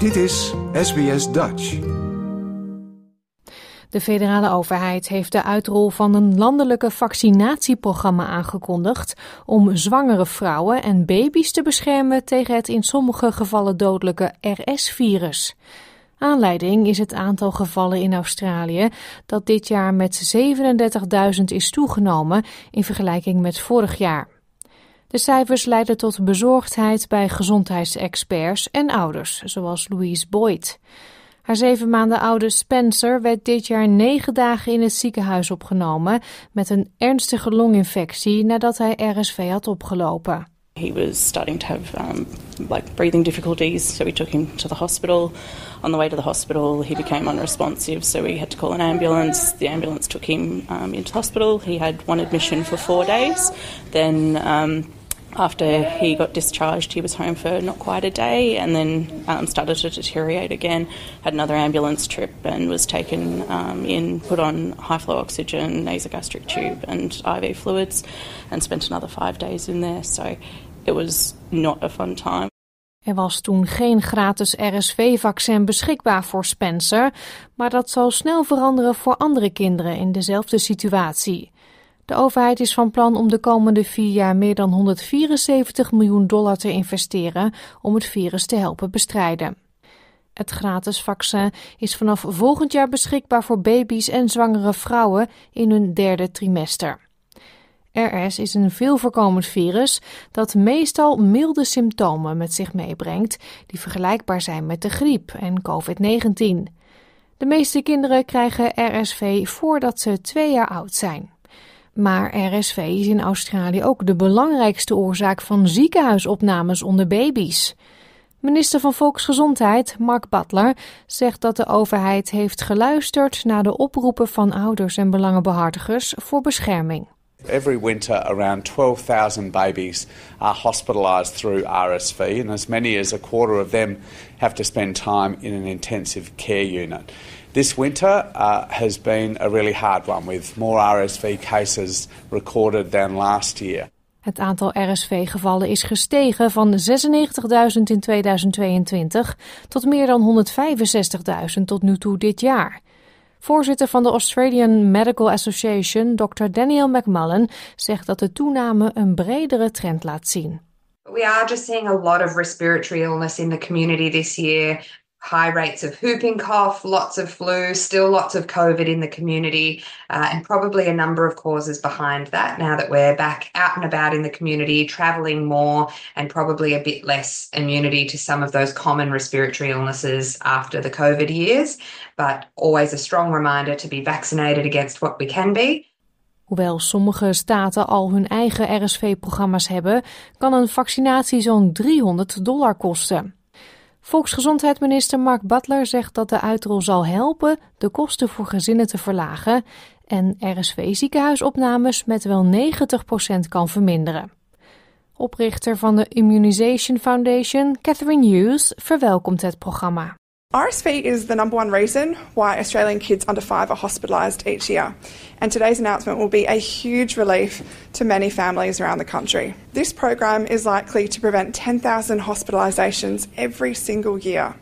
Dit is SBS Dutch. De federale overheid heeft de uitrol van een landelijke vaccinatieprogramma aangekondigd om zwangere vrouwen en baby's te beschermen tegen het in sommige gevallen dodelijke RS-virus. Aanleiding is het aantal gevallen in Australië dat dit jaar met 37.000 is toegenomen in vergelijking met vorig jaar. De cijfers leiden tot bezorgdheid bij gezondheidsexperts en ouders, zoals Louise Boyd. Haar zeven maanden oude Spencer werd dit jaar negen dagen in het ziekenhuis opgenomen met een ernstige longinfectie nadat hij RSV had opgelopen. He was starting to have um, like breathing difficulties, so we took him to the hospital. On the way to the hospital, he became unresponsive, so we had to call an ambulance. The ambulance took him um, into hospital. He had one admission for four days. Then um, after he got discharged, he was home for not quite a day and then um, started to deteriorate again. Had another ambulance trip and was taken um, in, put on high flow oxygen, nasogastric tube, and IV fluids, and spent another five days in there. So it was not a fun time. Er was toen geen gratis RSV-vaccin beschikbaar voor Spencer, maar dat zal snel veranderen voor andere kinderen in dezelfde situatie. De overheid is van plan om de komende vier jaar meer dan 174 miljoen dollar te investeren om het virus te helpen bestrijden. Het gratis vaccin is vanaf volgend jaar beschikbaar voor baby's en zwangere vrouwen in hun derde trimester. RS is een veel voorkomend virus dat meestal milde symptomen met zich meebrengt, die vergelijkbaar zijn met de griep en COVID-19. De meeste kinderen krijgen RSV voordat ze twee jaar oud zijn. Maar RSV is in Australië ook de belangrijkste oorzaak van ziekenhuisopnames onder baby's. Minister van Volksgezondheid, Mark Butler, zegt dat de overheid heeft geluisterd naar de oproepen van ouders en belangenbehartigers voor bescherming. Every winter, around 12,000 babies are hospitalised through RSV, and as many as a quarter of them have to spend time in an intensive care unit. This winter uh, has been a really hard one, with more RSV cases recorded than last year. Het aantal RSV-gevallen is gestegen van 96.000 in 2022 tot meer dan 165.000 tot nu toe dit jaar. Voorzitter van de Australian Medical Association, Dr. Daniel McMullen, zegt dat de toename een bredere trend laat zien. We are just seeing a lot of respiratory illness in the community this year. High rates of whooping cough, lots of flu, still lots of COVID in the community, uh, and probably a number of causes behind that now that we're back out and about in the community, traveling more, and probably a bit less immunity to some of those common respiratory illnesses after the COVID years. But always a strong reminder to be vaccinated against what we can be. Hoewel sommige staten al hun eigen RSV-programma's hebben, kan een vaccinatie zo'n 300 dollar kosten. Volksgezondheidsminister Mark Butler zegt dat de uitrol zal helpen de kosten voor gezinnen te verlagen en RSV-ziekenhuisopnames met wel 90% kan verminderen. Oprichter van de Immunization Foundation, Catherine Hughes, verwelkomt het programma. RSV is the number one reason why Australian kids under five are hospitalised each year, and today's announcement will be a huge relief to many families around the country. This program is likely to prevent 10,000 hospitalisations every single year.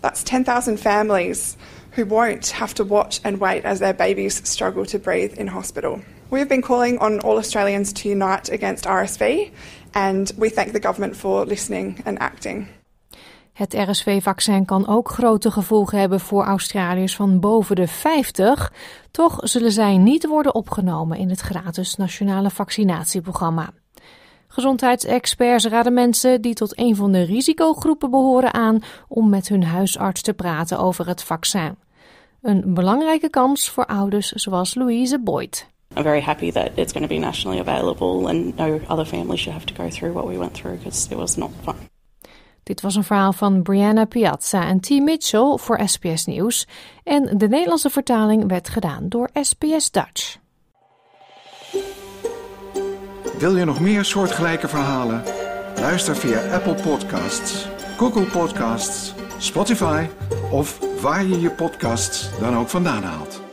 That's 10,000 families who won't have to watch and wait as their babies struggle to breathe in hospital. We have been calling on all Australians to unite against RSV, and we thank the government for listening and acting. Het RSV-vaccin kan ook grote gevolgen hebben voor Australiërs van boven de 50. Toch zullen zij niet worden opgenomen in het gratis nationale vaccinatieprogramma. Gezondheidsexperts raden mensen die tot een van de risicogroepen behoren aan om met hun huisarts te praten over het vaccin. Een belangrijke kans voor ouders zoals Louise Boyd. I'm very happy that it's going to be nationally available and no other families should have to go through what we went through because it was not fun. Dit was een verhaal van Brianna Piazza en T. Mitchell voor SBS Nieuws. En de Nederlandse vertaling werd gedaan door SBS Dutch. Wil je nog meer soortgelijke verhalen? Luister via Apple Podcasts, Google Podcasts, Spotify of waar je je podcasts dan ook vandaan haalt.